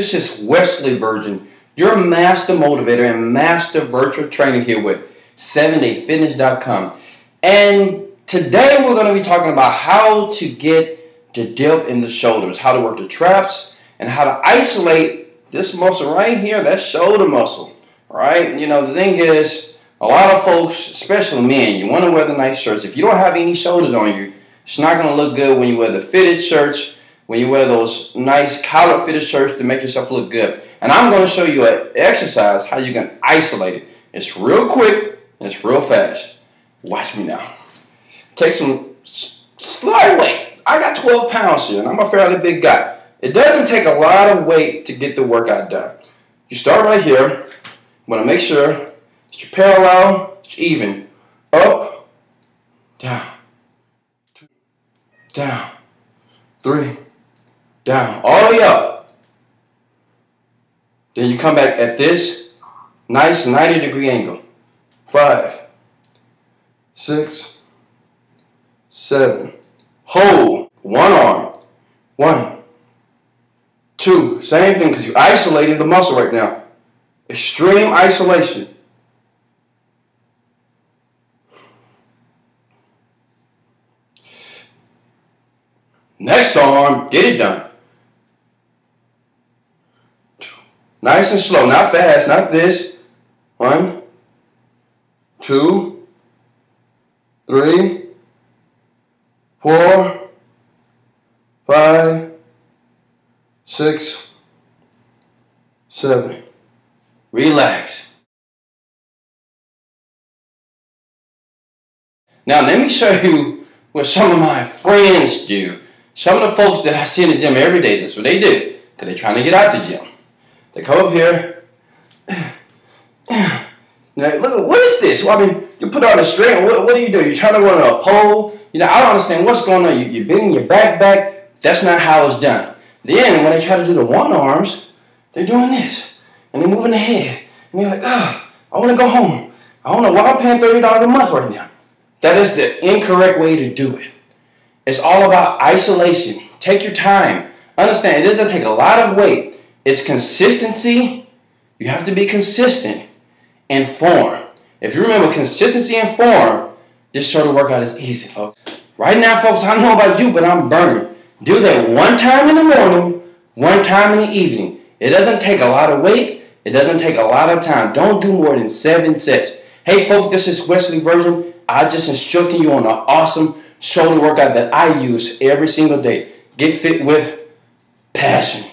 This is Wesley Virgin, your master motivator and master virtual trainer here with 7dayfitness.com. And today we're going to be talking about how to get the dip in the shoulders, how to work the traps, and how to isolate this muscle right here, that shoulder muscle. Right? You know, the thing is, a lot of folks, especially men, you want to wear the nice shirts. If you don't have any shoulders on you, it's not going to look good when you wear the fitted shirts when you wear those nice collar fitted shirts to make yourself look good. And I'm going to show you an exercise how you can isolate it. It's real quick it's real fast. Watch me now. Take some slight weight. I got 12 pounds here and I'm a fairly big guy. It doesn't take a lot of weight to get the workout done. You start right here. You want to make sure you're parallel, it's even. Up, down, two, down, three, down, all the way up. Then you come back at this nice 90 degree angle. Five, six, seven. Hold one arm. One, two. Same thing because you're isolating the muscle right now. Extreme isolation. Next arm, get it done. Nice and slow, not fast, not this. One, two, three, four, five, six, seven. Relax. Now let me show you what some of my friends do. Some of the folks that I see in the gym every day, that's what they do. Because they're trying to get out the gym. They come up here. Now, look, what is this? Well, I mean, you put on a string. What, what do you do? You're trying to go on a pole. You know, I don't understand what's going on. You, you're bending your back back. That's not how it's done. Then, when they try to do the one arms, they're doing this. And they're moving the head. And you're like, ah, oh, I want to go home. I don't know why I'm paying $30 a month right now. That is the incorrect way to do it. It's all about isolation. Take your time. Understand, it doesn't take a lot of weight. It's consistency. You have to be consistent and form. If you remember consistency and form, this sort of workout is easy, folks. Right now, folks, I don't know about you, but I'm burning. Do that one time in the morning, one time in the evening. It doesn't take a lot of weight. It doesn't take a lot of time. Don't do more than seven sets. Hey, folks, this is Wesley Virgin. I just instructing you on an awesome shoulder workout that I use every single day. Get fit with passion.